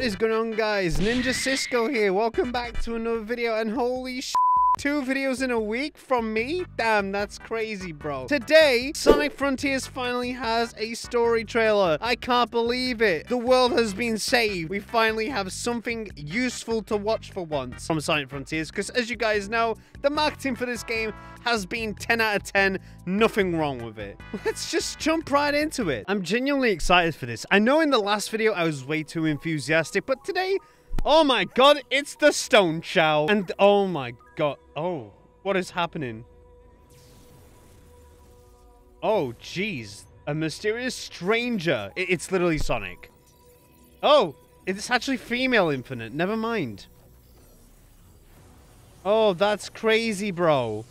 What is going on guys? Ninja Cisco here. Welcome back to another video and holy sh Two videos in a week from me? Damn, that's crazy, bro. Today, Sonic Frontiers finally has a story trailer. I can't believe it. The world has been saved. We finally have something useful to watch for once from Sonic Frontiers. Because as you guys know, the marketing for this game has been 10 out of 10. Nothing wrong with it. Let's just jump right into it. I'm genuinely excited for this. I know in the last video I was way too enthusiastic, but today... Oh my god, it's the Stone Chow. And oh my god. Oh, what is happening? Oh, jeez. A mysterious stranger. It's literally Sonic. Oh, it's actually female Infinite. Never mind. Oh, that's crazy, bro.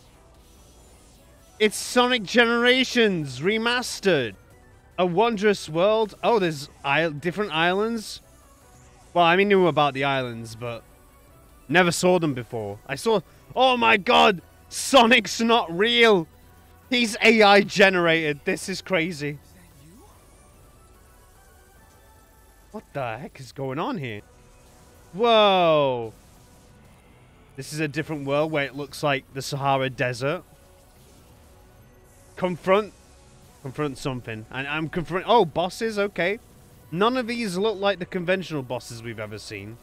It's Sonic Generations remastered. A wondrous world. Oh, there's different islands. Well, I mean, knew about the islands, but never saw them before. I saw... Oh my god! Sonic's not real! He's AI generated. This is crazy. What the heck is going on here? Whoa! This is a different world where it looks like the Sahara Desert. Confront... Confront something. And I'm confront... Oh, bosses? Okay. None of these look like the conventional bosses we've ever seen.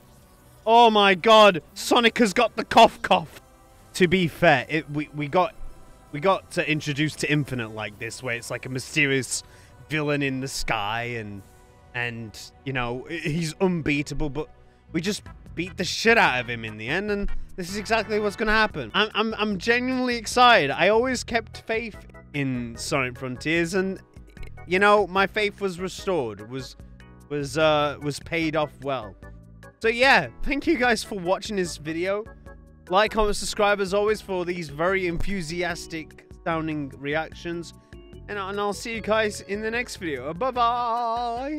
Oh my god, Sonic has got the cough cough. To be fair, it, we, we got we got to introduce to Infinite like this, where it's like a mysterious villain in the sky and and you know he's unbeatable, but we just beat the shit out of him in the end, and this is exactly what's gonna happen. I'm I'm, I'm genuinely excited. I always kept faith in Sonic Frontiers, and you know my faith was restored. Was was uh, was paid off well. So yeah, thank you guys for watching this video. Like, comment, subscribe as always for these very enthusiastic sounding reactions. And, and I'll see you guys in the next video. Bye-bye!